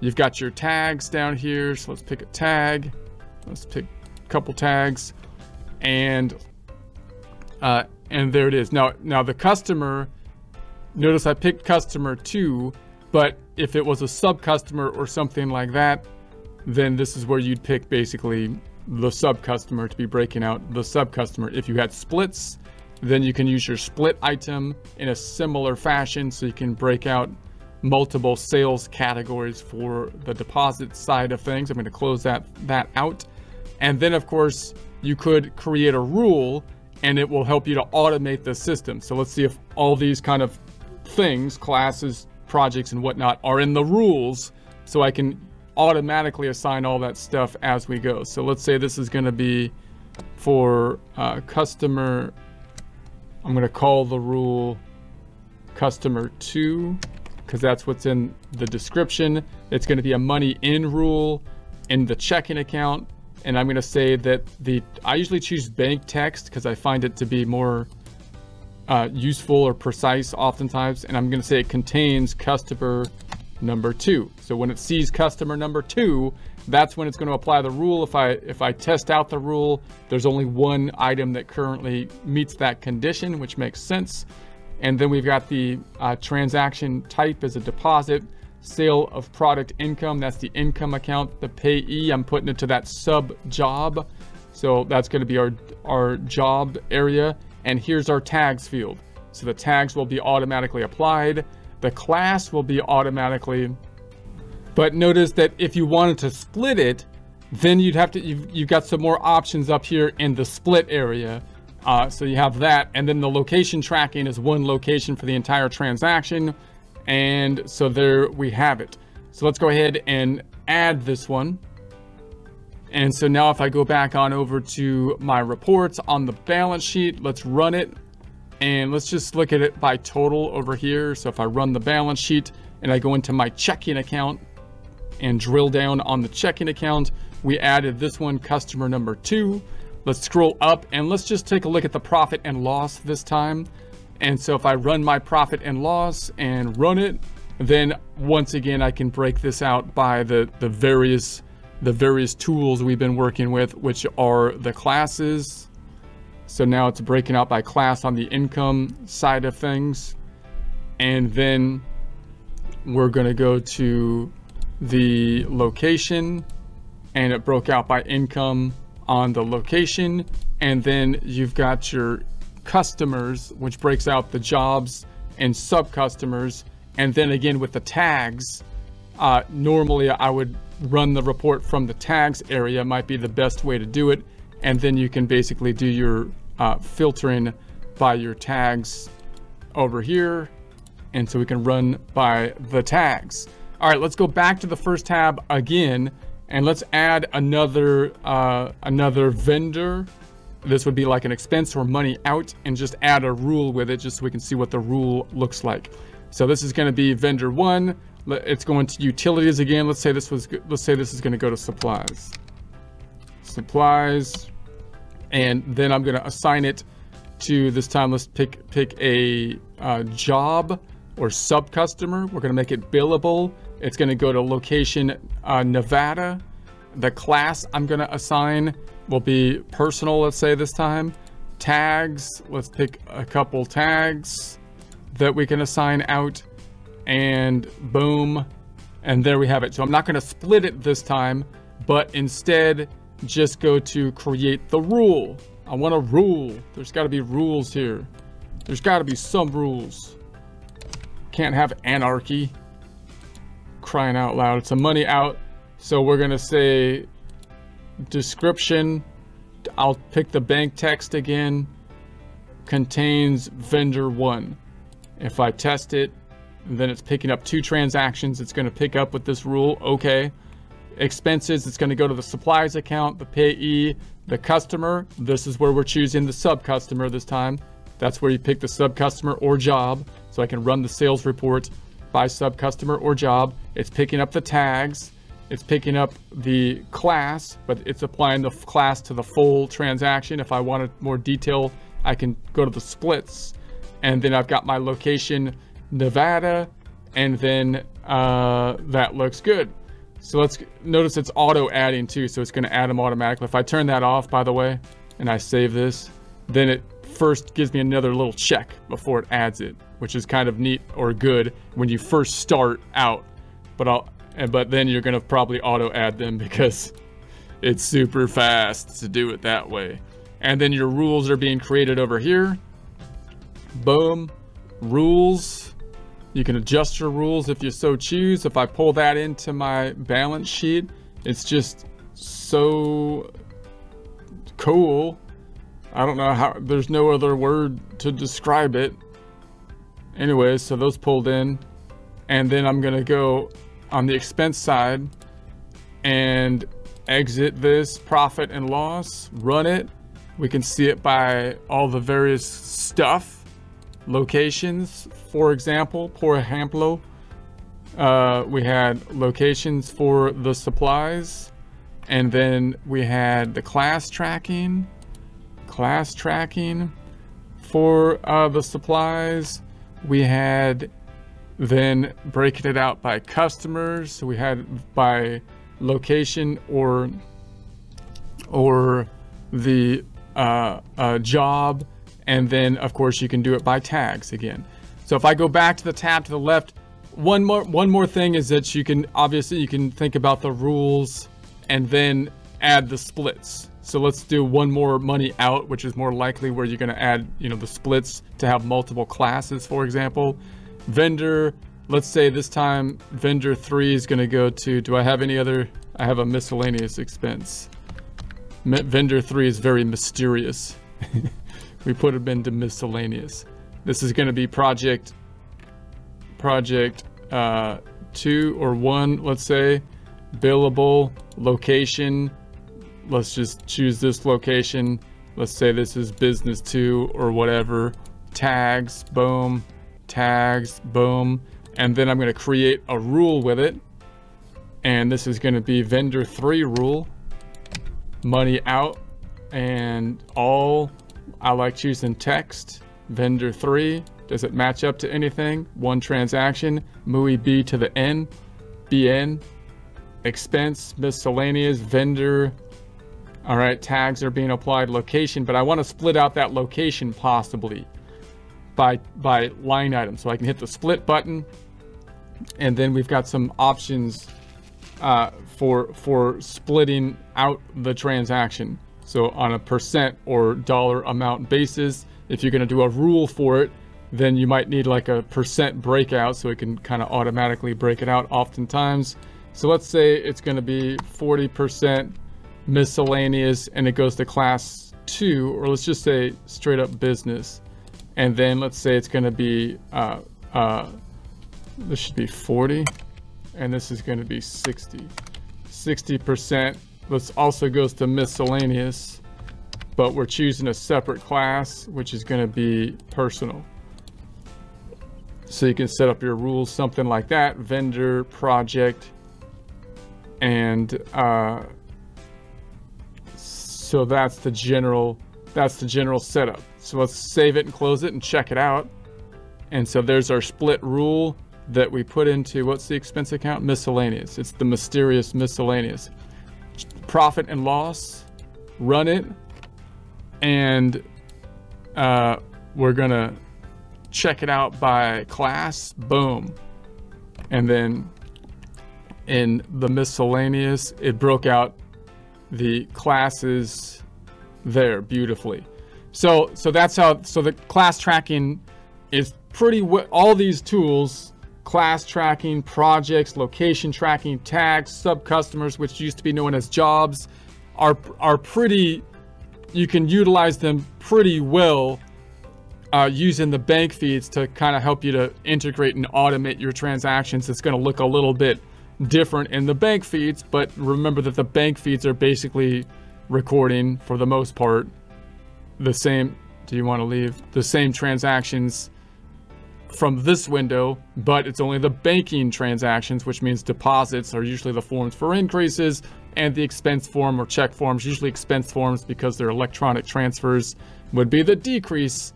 You've got your tags down here. So let's pick a tag. Let's pick a couple tags and uh, and there it is. Now, now the customer, notice I picked customer two, but if it was a sub customer or something like that, then this is where you'd pick basically the sub customer to be breaking out the sub customer. If you had splits, then you can use your split item in a similar fashion so you can break out multiple sales categories for the deposit side of things. I'm going to close that that out. And then of course, you could create a rule and it will help you to automate the system. So let's see if all these kind of things, classes, projects and whatnot are in the rules so I can automatically assign all that stuff as we go. So let's say this is going to be for uh, customer, I'm going to call the rule customer 2 because that's what's in the description. It's going to be a money in rule in the checking account. And I'm going to say that the, I usually choose bank text because I find it to be more uh, useful or precise oftentimes. And I'm going to say it contains customer number two. So when it sees customer number two, that's when it's going to apply the rule. If I if I test out the rule, there's only one item that currently meets that condition, which makes sense. And then we've got the uh, transaction type as a deposit, sale of product income, that's the income account. The payee, I'm putting it to that sub job. So that's going to be our, our job area. And here's our tags field. So the tags will be automatically applied. The class will be automatically, but notice that if you wanted to split it, then you'd have to, you've, you've got some more options up here in the split area. Uh, so you have that, and then the location tracking is one location for the entire transaction. And so there we have it. So let's go ahead and add this one. And so now if I go back on over to my reports on the balance sheet, let's run it. And let's just look at it by total over here. So if I run the balance sheet and I go into my checking account and drill down on the checking account, we added this one, customer number two. Let's scroll up and let's just take a look at the profit and loss this time. And so if I run my profit and loss and run it, then once again, I can break this out by the, the various the various tools we've been working with, which are the classes. So now it's breaking out by class on the income side of things. And then we're to go to the location and it broke out by income on the location. And then you've got your customers, which breaks out the jobs and sub customers. And then again with the tags, uh, normally I would run the report from the tags area might be the best way to do it. And then you can basically do your uh, filtering by your tags over here. And so we can run by the tags. All right, let's go back to the first tab again, and let's add another uh, another vendor. This would be like an expense or money out, and just add a rule with it, just so we can see what the rule looks like. So this is going to be vendor one. It's going to utilities again. Let's say this was. Let's say this is going to go to supplies. Supplies, and then I'm going to assign it to this time. Let's pick pick a uh, job or sub customer. We're going to make it billable. It's going to go to location uh, Nevada. The class I'm going to assign will be personal, let's say this time. Tags, let's pick a couple tags that we can assign out and boom. And there we have it. So I'm not going to split it this time, but instead just go to create the rule. I want a rule. There's got to be rules here. There's got to be some rules. Can't have anarchy. Crying out loud. It's a money out. So we're going to say description. I'll pick the bank text again. Contains vendor one. If I test it, then it's picking up two transactions. It's going to pick up with this rule. Okay. Expenses, it's going to go to the supplies account, the payee, the customer. This is where we're choosing the sub customer this time. That's where you pick the sub customer or job. So I can run the sales report by sub customer or job. It's picking up the tags. It's picking up the class, but it's applying the class to the full transaction. If I wanted more detail, I can go to the splits. And then I've got my location, Nevada, and then uh, that looks good. So let's notice it's auto adding too, so it's going to add them automatically. If I turn that off, by the way, and I save this, then it first gives me another little check before it adds it, which is kind of neat or good when you first start out. But I'll, but then you're going to probably auto add them because it's super fast to do it that way. And then your rules are being created over here. Boom. Rules. You can adjust your rules if you so choose. If I pull that into my balance sheet, it's just so cool. I don't know how, there's no other word to describe it. Anyways, so those pulled in. And then I'm gonna go on the expense side and exit this profit and loss, run it. We can see it by all the various stuff, locations, for example, por ejemplo. Uh, we had locations for the supplies, and then we had the class tracking, class tracking for uh, the supplies. We had then breaking it out by customers. So we had by location or or the uh, uh, job, and then of course you can do it by tags again. So if I go back to the tab to the left, one more one more thing is that you can obviously you can think about the rules and then add the splits. So let's do one more money out, which is more likely where you're going to add, you know, the splits to have multiple classes, for example. Vendor, let's say this time vendor three is going to go to, do I have any other? I have a miscellaneous expense. Vendor three is very mysterious. we put them into miscellaneous. This is going to be project, project uh, two or one, let's say, billable, location, let's just choose this location. Let's say this is business two or whatever. Tags, boom, tags, boom. And then I'm going to create a rule with it. And this is going to be vendor three rule. Money out and all. I like choosing text. Vendor three. Does it match up to anything? One transaction. MUI B to the N. BN. Expense, miscellaneous, vendor, all right, tags are being applied location, but I want to split out that location possibly by, by line item. So I can hit the split button and then we've got some options uh, for, for splitting out the transaction. So on a percent or dollar amount basis, if you're going to do a rule for it, then you might need like a percent breakout so it can kind of automatically break it out oftentimes. So let's say it's going to be 40% miscellaneous and it goes to class two, or let's just say straight up business. And then let's say it's going to be, uh, uh, this should be 40 and this is going to be 60. 60%. This also goes to miscellaneous, but we're choosing a separate class, which is going to be personal. So you can set up your rules, something like that, vendor, project, and uh, so that's the general, that's the general setup. So let's save it and close it and check it out. And so there's our split rule that we put into, what's the expense account? Miscellaneous. It's the mysterious miscellaneous. Profit and loss, run it, and uh, we're gonna check it out by class, boom. And then in the miscellaneous, it broke out the classes there beautifully. So, so that's how, so the class tracking is pretty, all these tools, class tracking, projects, location tracking, tags, sub-customers, which used to be known as jobs, are, are pretty, you can utilize them pretty well uh, using the bank feeds to kind of help you to integrate and automate your transactions. It's going to look a little bit different in the bank feeds, but remember that the bank feeds are basically recording for the most part the same do you want to leave? The same transactions from this window but it's only the banking transactions which means deposits are usually the forms for increases and the expense form or check forms usually expense forms because they're electronic transfers would be the decrease